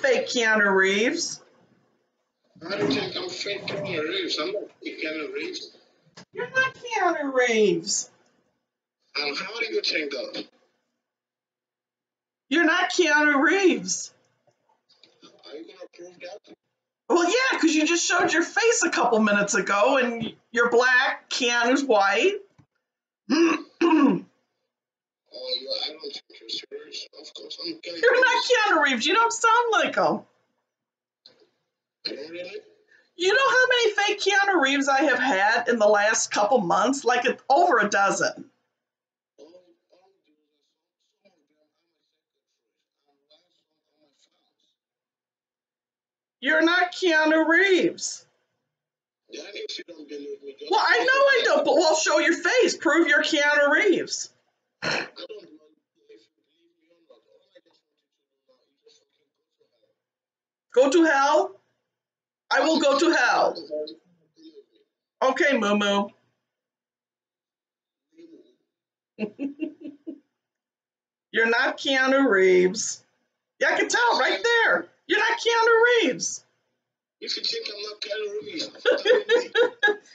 fake Keanu Reeves. How do you think I'm fake Keanu Reeves? I'm not fake Keanu Reeves. You're not Keanu Reeves. And how do you think that? You're not Keanu Reeves. Are you gonna prove that? Well, yeah, because you just showed your face a couple minutes ago, and you're black, Keanu's white. you're. Of course, I'm Keanu not Keanu Reeves. You don't sound like him. You know how many fake Keanu Reeves I have had in the last couple months? Like a, over a dozen. You're not Keanu Reeves. Well, I know I don't, but well, show your face. Prove you're Keanu Reeves. I don't know if you believe me or not. All I just wanted to do now is just fucking go to hell. Go to hell. I will go to hell. Okay, Moo Moo. You're not Keanu Reeves. Yeah, I can tell right there. You're not Keanu Reeves. You think I'm not Keanu Reeves,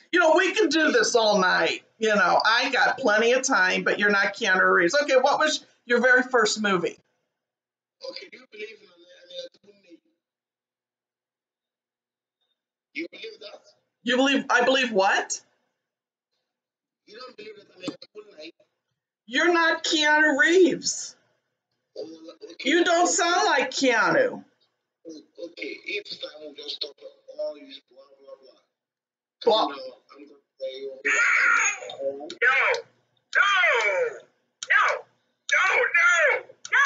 you know, we can do this all night. You know, I got plenty of time, but you're not Keanu Reeves. Okay, what was your very first movie? Oh, okay, do you believe in You believe that? You believe I believe what? You don't believe that an Eliakim You're not Keanu Reeves. Oh, okay. You don't sound like Keanu. Oh, okay, if I will just stop all this blah blah blah. Blah. And I'm gonna tell you what No, no, no, no, no,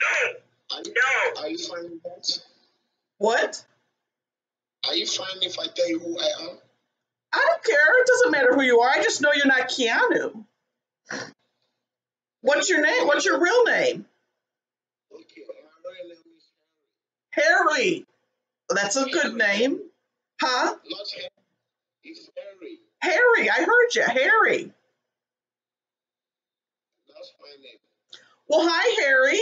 no, Are you, No. are you fine with that? What? Are you fine if I tell you who I am? I don't care. It doesn't matter who you are. I just know you're not Keanu. What's your name? What's your real name? Okay, my real name is Harry. That's a good name. Huh? Harry. Not Harry. It's Harry. Harry. I heard you. Harry. That's my name. Well, hi, Harry.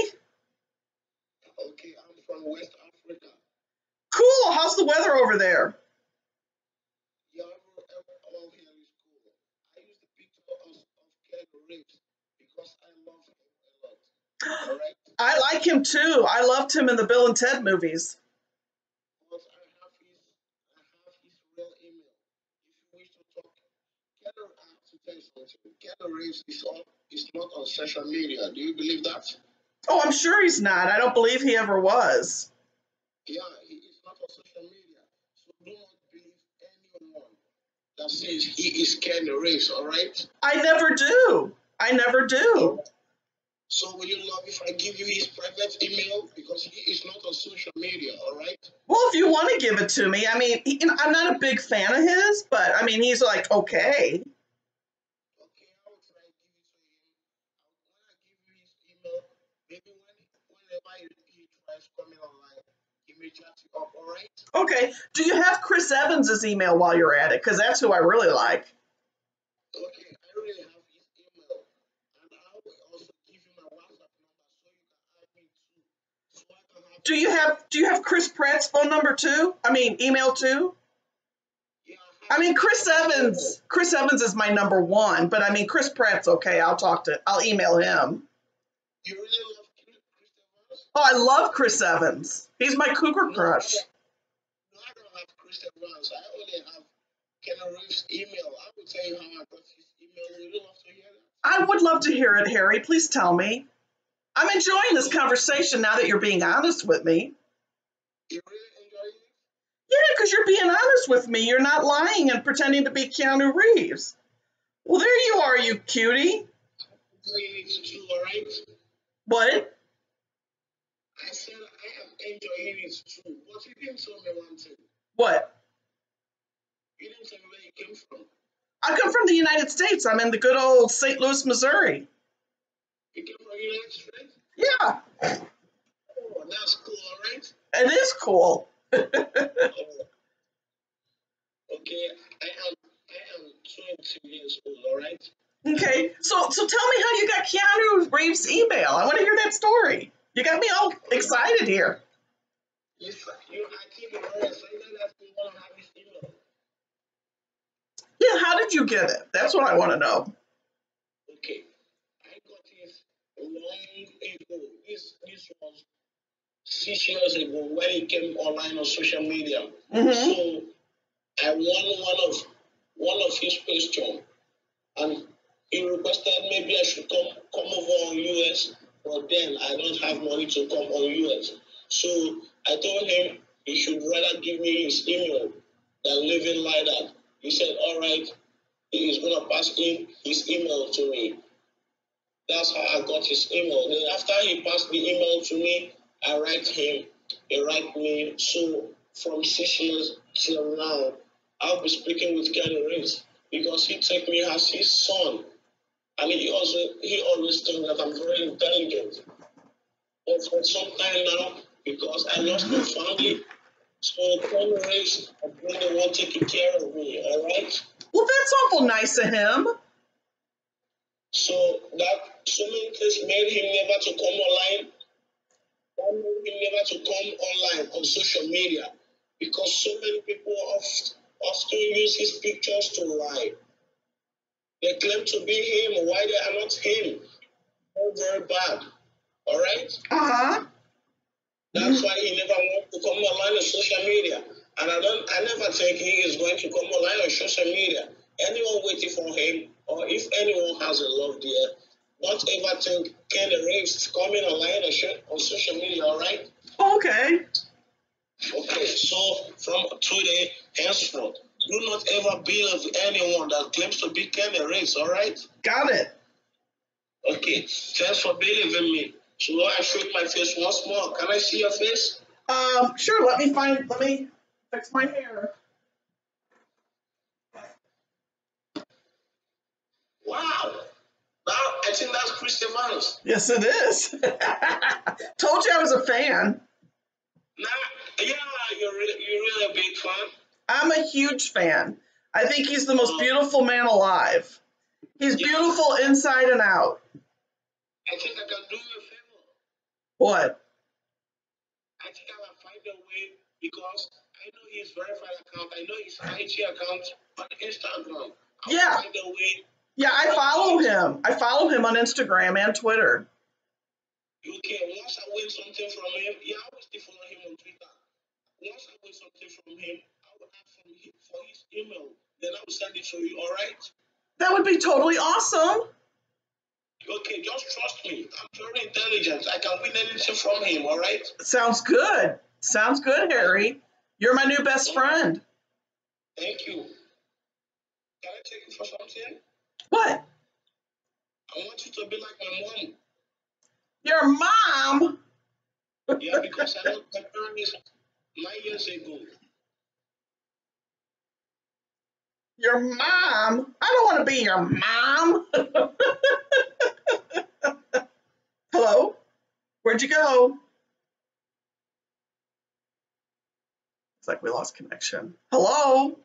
Okay, I'm from West. Cool. How's the weather over there? Yeah, all here is cool. I use the picture of, of Keanu Reeves because I love him a lot. Alright? I like him too. I loved him in the Bill and Ted movies. But I have his I have his real email. If you wish to talk, Keanu I have to tell you something. Keanu Reeves is on is not on social media. Do you believe that? Oh, I'm sure he's not. I don't believe he ever was. Yeah, he is not on social media. So do not believe anyone that says he is Keanu Reeves, alright? I never do. I never do. So will you love if I give you his private email because he is not on social media, all right? Well, if you want to give it to me, I mean, he, you know, I'm not a big fan of his, but I mean, he's like okay. Okay, I will try to it to him. When I give you his email, maybe when whenever he, he tries coming online, Okay. Do you have Chris Evans's email while you're at it? Because that's who I really like. Okay, I really have his email, and I will also give you my WhatsApp number so you can add me too, so I can have. Do you have Do you have Chris Pratt's phone number too? I mean, email too. Yeah, I mean, Chris Evans. Chris Evans is my number one, but I mean, Chris Pratt's okay. I'll talk to. I'll email him. You really? Oh, I love Chris Evans. He's my cougar crush. No, I don't have Chris Evans. I only have Keanu Reeves' email. I will tell you how I got his email. Would you love to hear that? I would love to hear it, Harry. Please tell me. I'm enjoying this conversation now that you're being honest with me. You really enjoy it? Yeah, because you're being honest with me. You're not lying and pretending to be Keanu Reeves. Well, there you are, you cutie. Enjoying it too, alright? What? I said I am enjoying it too. But you didn't tell me one thing. What? You didn't tell me where you came from. I come from the United States. I'm in the good old St. Louis, Missouri. You came from the United States? Yeah, Oh, that's cool, alright? it is cool. Oh. Okay, I am I am 20 years old, alright? okay, so so tell me how you got Keanu Reeves' email. I want to hear that story. You got me all excited here. You, you I think you're very excited that you want to have his email. Yeah, how did you get it? That's what I want to know. Okay. I got this long ago. This this was six years ago when it came online on social media. hmm So I won one of one of his questions and he requested maybe I should come come over on US, but then I don't have money to come on US. So I told him he should rather give me his email than living like that. He said, All right, he is gonna pass in his email to me. That's how I got his email. Then after he passed the email to me, I write him, he write me. So from six years till now, I'll be speaking with Kenny Reyes because he take me as his son. And he also he always thinks that I'm very intelligent. But for some time now, because I lost my family, so Reyes has been the one taking care of me, all right? Well, that's awful nice of him. So that so many things made him never to come online. That made him never to come online on social media because so many people oft, often use his pictures to lie. They claim to be him, why they are not him. All very bad. All right. Uh huh. That's why he never wants to come online on social media. And I don't I never think he is going to come online on social media. Anyone waiting for him, or if anyone has a love there, don't ever think Kenny Reeves is coming online on, on social media, all right? Okay. Okay, so from today, henceforth, do not ever believe anyone that claims to be Kenny Reeves, all right? Got it. Okay, thanks for believing me. So I shake my face once more. Can I see your face? Um, sure. Let me find. Let me fix my hair. Wow. Now I think that's Chris Evans. Yes, it is. Told you I was a fan. Now, yeah, you're really, you're really a big fan. I'm a huge fan. I think he's the most beautiful man alive. He's beautiful inside and out. I think I can do you a favor. What? I think I will find a way because I know his verified account. I know his IG account on Instagram. I Yeah. find a way. Yeah, I follow him. I follow him on Instagram and Twitter. Okay, once I win something from him, yeah, I will still follow him on Twitter. Once I win something from him, I will ask from him for his email. Then I will send it to you, all right? That would be totally awesome. Okay, just trust me. I'm very intelligent. I can win anything from him, all right? Sounds good. Sounds good, Harry. You're my new best friend. Thank you. Can I take you for something? What? I want you to be like my mom. Your mom? Yeah, because I lost my parents nine years ago. Your mom? I don't want to be your mom. Hello? Where'd you go? It's like we lost connection. Hello?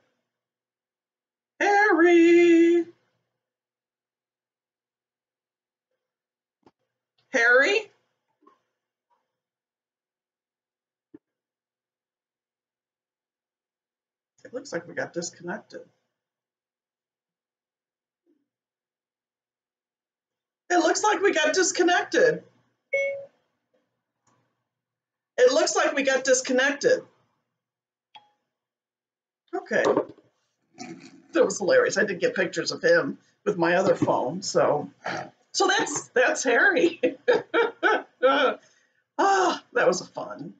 Harry? Harry? It looks like we got disconnected. Looks like we got disconnected. It looks like we got disconnected. Okay. That was hilarious. I did get pictures of him with my other phone, so so that's that's Harry. ah, that was fun.